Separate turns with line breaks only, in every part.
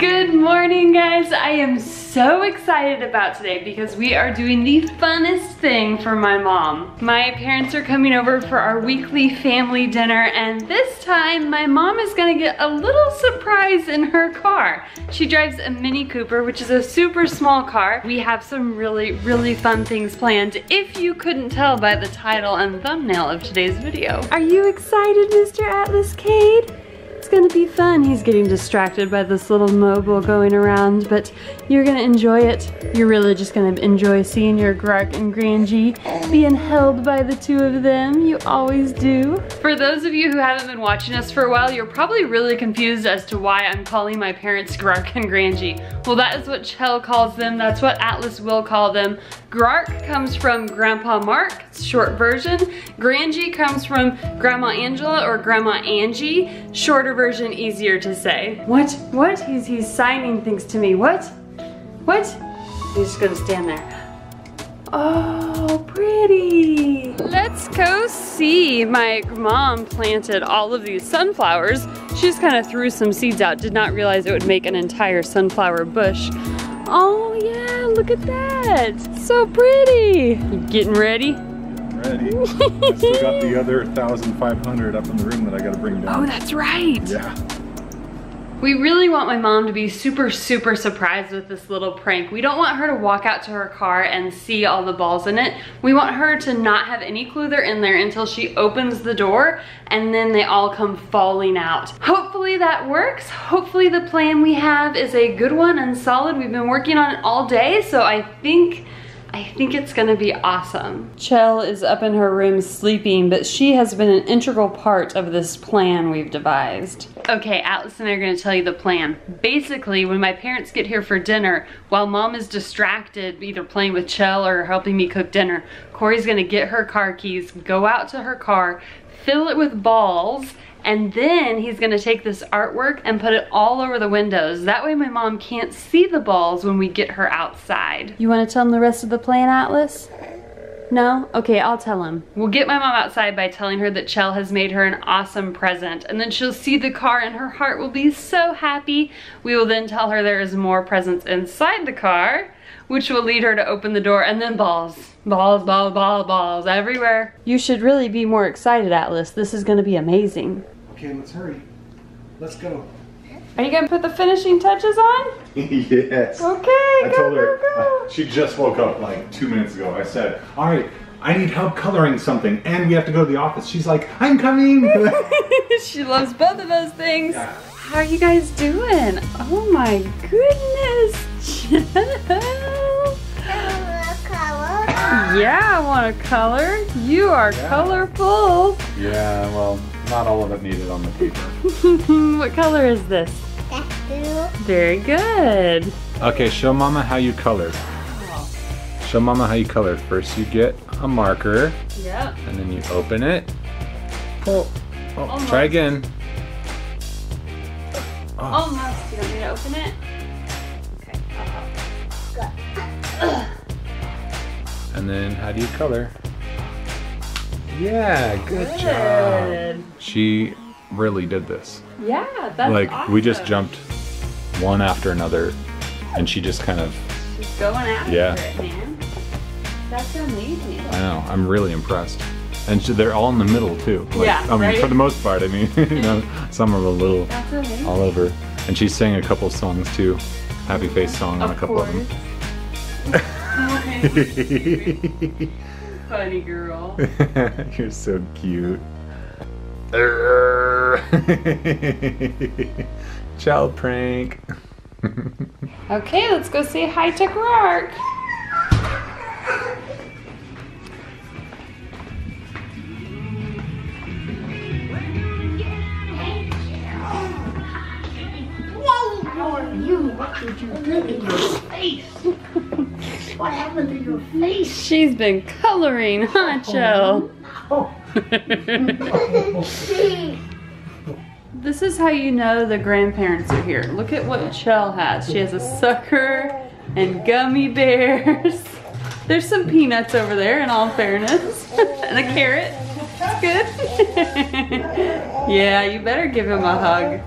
Good morning guys. I am so excited about today because we are doing the funnest thing for my mom. My parents are coming over for our weekly family dinner and this time my mom is gonna get a little surprise in her car. She drives a Mini Cooper which is a super small car. We have some really really fun things planned if you couldn't tell by the title and thumbnail of today's video. Are you excited Mr. Atlas Cade? It's gonna be fun. He's getting distracted by this little mobile going around, but you're gonna enjoy it. You're really just gonna enjoy seeing your Grark and Grangie being held by the two of them. You always do. For those of you who haven't been watching us for a while, you're probably really confused as to why I'm calling my parents Grark and Grangie. Well, that is what Chell calls them. That's what Atlas will call them. Grark comes from Grandpa Mark, short version. Grangie comes from Grandma Angela or Grandma Angie, shorter version, easier to say. What? What? He's, he's signing things to me. What? What? He's just gonna stand there. Oh, pretty. Let's go see. My mom planted all of these sunflowers. She just kind of threw some seeds out, did not realize it would make an entire sunflower bush. Oh yeah, look at that. So pretty. You getting ready?
Ready. I still got the other 1,500 up in the room that I gotta bring down.
Oh, that's right.
Yeah.
We really want my mom to be super, super surprised with this little prank. We don't want her to walk out to her car and see all the balls in it. We want her to not have any clue they're in there until she opens the door and then they all come falling out. Hopefully that works. Hopefully the plan we have is a good one and solid. We've been working on it all day, so I think I think it's gonna be awesome. Chell is up in her room sleeping, but she has been an integral part of this plan we've devised. Okay, Atlas and I are gonna tell you the plan. Basically, when my parents get here for dinner, while mom is distracted, either playing with Chell or helping me cook dinner, Cory's gonna get her car keys, go out to her car, fill it with balls, and then he's gonna take this artwork and put it all over the windows. That way my mom can't see the balls when we get her outside. You wanna tell him the rest of the plan, Atlas? No? Okay, I'll tell him. We'll get my mom outside by telling her that Chell has made her an awesome present and then she'll see the car and her heart will be so happy. We will then tell her there is more presents inside the car which will lead her to open the door and then balls. Balls, balls, balls, balls everywhere. You should really be more excited, Atlas. This is gonna be amazing.
Okay, let's hurry. Let's go.
Are you gonna put the finishing touches on?
yes.
Okay,
I
go,
told her.
go, go.
she just woke up like two minutes ago. I said, all right, I need help coloring something and we have to go to the office. She's like, I'm coming.
she loves both of those things.
Yeah.
How are you guys doing? Oh my goodness, Yeah, I want to color. You are
Yeah.
colorful.
yeah, well, not all of it needed on the paper.
what color is this? Very good.
Okay, show mama how you color. Show mama how you color. First you get a marker
Yep.
and then you open it. Oh, oh
Almost.
try again. Oh,
Almost. You want me to open it? Okay.
and then how do you color? Yeah, good, job. She really did this.
Yeah, that's
like we just jumped one after another and she just kind of
She's going after
Yeah.
it, man. That's amazing.
I know, I'm really impressed. And she, they're all in the middle too. Like,
Yeah,
I mean,
right?
for the most part, I mean, you know, some are a little all over. And she sang a couple songs too. Happy Face song on a couple
course.
of them.
Funny girl.
You're so cute. Child prank.
Okay, let's go say hi to Grark.
How you? What did you do to your face? What happened to your face?
She's been coloring, huh, Jill?
Oh,
This is how you know the grandparents are here. Look at what Chell has. She has a sucker and gummy bears. There's some peanuts over there in all fairness. and a carrot. It's good. yeah, you better give him a hug.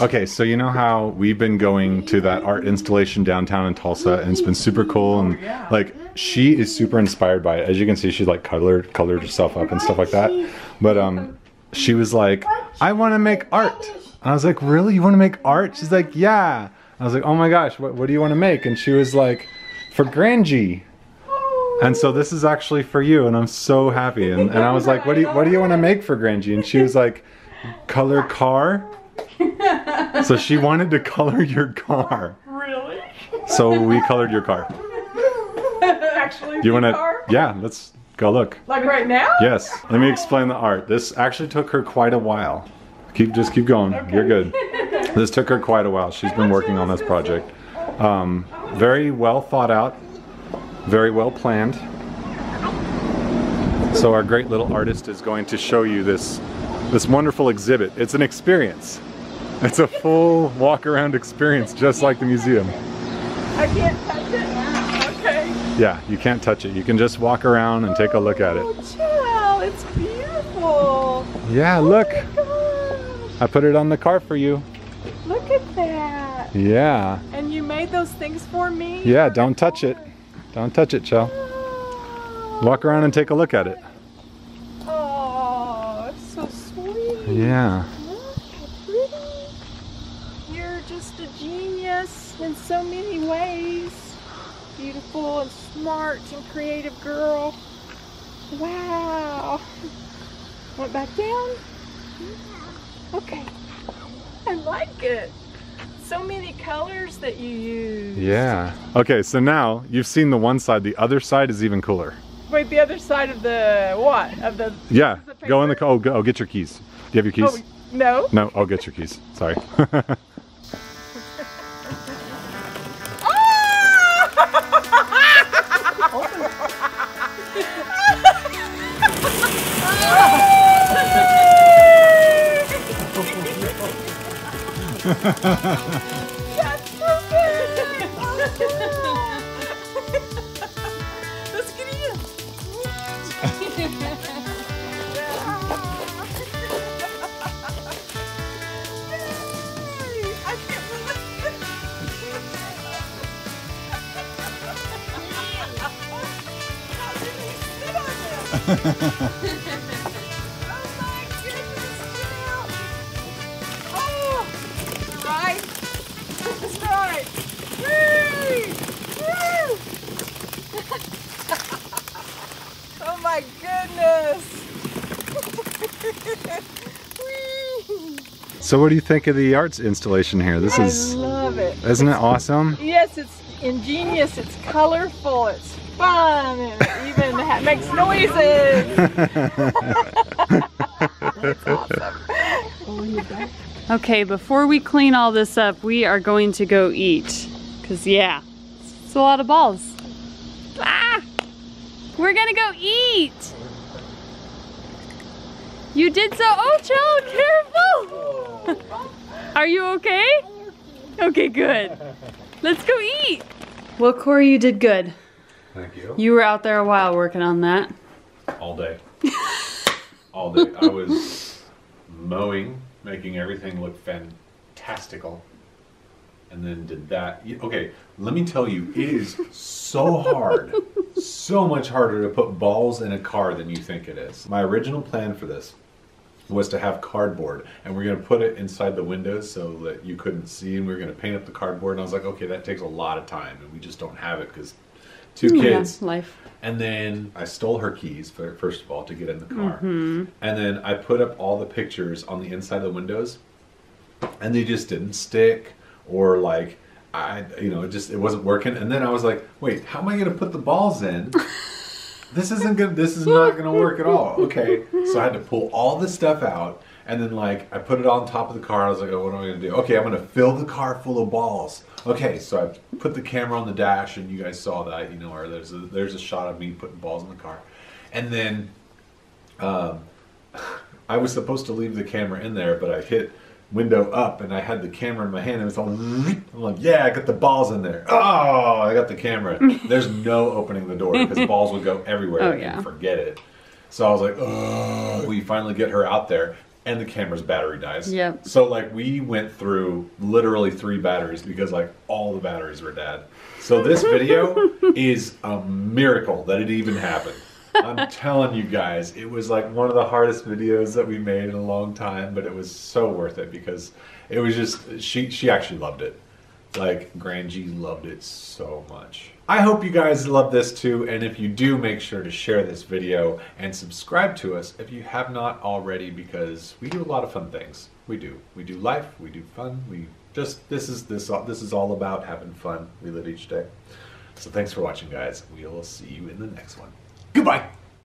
Okay, so you know how we've been going to that art installation downtown in Tulsa, and it's been super cool, and like she is super inspired by it. As you can see, she's like colored colored herself up and stuff like that. But um, she was like, "I want to make art." And I was like, "Really? You want to make art?" She's like, "Yeah." I was like, "Oh my gosh, what what do you want to make?" And she was like, "For Grangie." And so this is actually for you, and I'm so happy. And, and I was like, "What do you what do you want to make for Grangie?" And she was like, "Color car." So she wanted to color your car.
Really?
So we colored your car.
Actually,
Do you want to? Yeah, let's go look.
Like right now?
Yes. Let me explain the art. This actually took her quite a while. Keep just keep going. You're good. This took her quite a while. She's been working on this project. Um, very well thought out. Very well planned. So our great little artist is going to show you this this wonderful exhibit. It's an experience. It's a full walk around experience just like the museum.
I can't touch it? Now, okay.
Yeah, you can't touch it. You can just walk around and take a look at it.
Oh,
it.
chill. It's beautiful.
Yeah, oh look.
Gosh,
I put it on the car for you.
look at that.
Yeah.
And you made those things for me?
Yeah, don't touch it. Don't touch it, Chell.
Oh,
Walk around and take a look at it.
oh it's so sweet.
Yeah.
Look how pretty. You're just a genius in so many ways. Beautiful and smart and creative girl. Wow. Went back down? Okay. I like it. So many colors that you use.
Yeah. Okay, so now you've seen the one side. The other side is even cooler.
Wait, the other side of the what? Of the
Yeah.
pieces of
Go in the car. Oh, go, oh, get your keys. Do you have your oh, keys?
Oh, no.
No, I'll get your keys. Sorry.
That's so good. Let's get in. I can't believe How did he sit on this? My goodness.
So what do you think of the arts installation here? This is
I
is
love it.
isn't it awesome?
Yes, it's ingenious, it's colorful, it's fun, and it even ha- makes noises.
Okay, before we clean all this up, we are going to go eat. Cause yeah, it's a lot of balls. We're gonna go eat! You did so, oh child, careful! Are you okay? Okay, good. Let's go eat! Well, Cory, you did good.
Thank you.
You were out there a while working on that.
All day. All day. I was mowing, making everything look fantastical. And then did that. Okay, let me tell you, it is so hard, so much harder to put balls in a car than you think it is. My original plan for this was to have cardboard and we're going to put it inside the windows so that you couldn't see and we were going to paint up the cardboard and I was like okay that takes a lot of time and we just don't have it because two kids
Yeah, life.
and then I stole her keys for, first of all to get in the car. Mm-hmm. And then I put up all the pictures on the inside of the windows, and they just didn't stick, or like I, you know, it just it wasn't working. And then I was like, wait, how am I gonna put the balls in? this isn't gonna. This is not gonna work at all. Okay, so I had to pull all this stuff out. And then, like, I put it on top of the car. I was like, oh, what am I going to do? Okay, I'm going to fill the car full of balls. Okay, so I put the camera on the dash, and you guys saw that, you know, or there's a, there's a shot of me putting balls in the car. And then um, I was supposed to leave the camera in there, but I hit window up, and I had the camera in my hand, and it's all, I'm like, yeah, I got the balls in there. Oh, I got the camera. There's no opening the door because balls would go everywhere
Oh,
and
yeah.
forget it. So I was like, oh, we finally get her out there. and the camera's battery dies.
Yep.
So like we went through literally three batteries because like all the batteries were dead. So this video is a miracle that it even happened. I'm telling you guys, it was like one of the hardest videos that we made in a long time, but it was so worth it because it was just she she actually loved it. Like Grangie loved it so much. I hope you guys love this too, and if you do, make sure to share this video and subscribe to us if you have not already, because we do a lot of fun things. We do. We do life. We do fun. We just this is this this is all about having fun. We live each day. So thanks for watching, guys. We will see you in the next one. Goodbye.